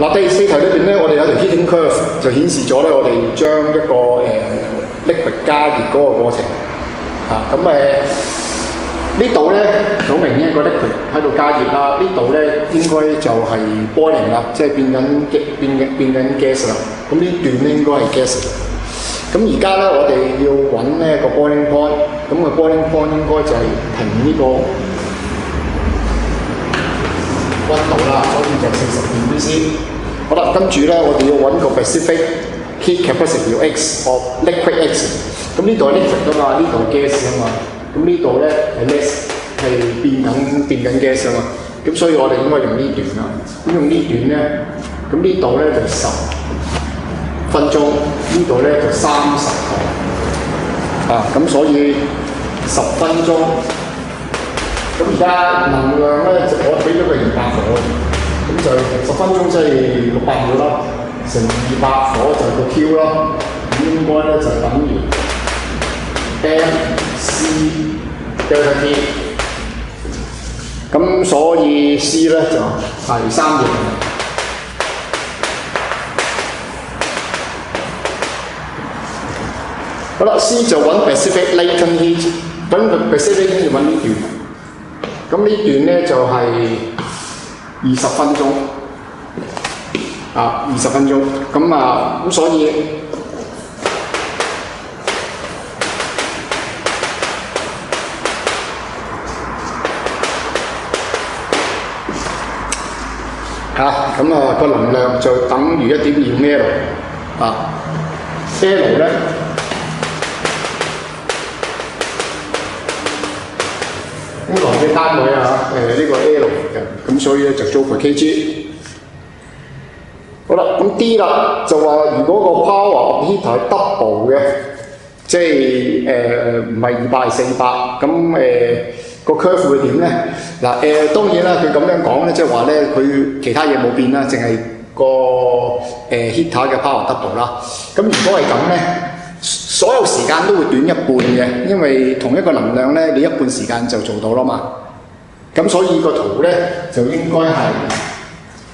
嗱第四題裏邊咧，我哋有條 heating curve 就顯示咗咧，我哋將一個誒、liquid 加熱嗰個過程啊，咁誒、呢度咧好明顯個 liquid 喺度加熱啦，呢度咧應該就係 boiling 啦，即係變緊嘅變變緊 gas 啦，咁呢段咧應該係 gas。咁而家咧，我哋要揾呢個 boiling point，咁個 boiling point 應該就係停呢個温度啦，所以就四十二 BC。好啦，跟住咧，我哋要揾個 specific heat capacity X of liquid X。咁呢度係 liquid 啊嘛，呢度 gas 啊嘛。咁呢度咧係 less 係變緊變緊 gas 啊嘛。咁所以我哋應該用呢段啦。咁用呢段咧，咁呢度咧就十分鐘，呢度咧就三十個。啊，咁所以十分鐘。咁而家能量咧，我俾咗個二百火，咁就分鐘即係六百秒啦，乘二百火就個 Q 啦，咁應該咧就等於 M C delta T。咁所以 C 咧就係三嘅。好啦，C 就揾 specific latent heat，揾個 specific heat 揾呢段。咁呢段咧就係二十分鐘，啊二十分鐘，咁啊咁所以嚇咁啊個能量就等於一點二 L 啊，L 咧。咁來嘅單位啊，誒、呢、個 L 嘅，咁所以咧就做佢 kg。咁 D 啦就話如果個 power of heater 係 double 嘅，即係誒唔係二百係四百，咁誒個 curve 會點咧？嗱誒、當然啦，佢咁樣講咧，即係話咧佢其他嘢冇變啦，淨係個誒、heat 嘅 power double 啦。咁如果係咁咧？所有時間都會短一半嘅，因為同一個能量咧，你一半時間就做到啦嘛。咁所以個圖咧就應該係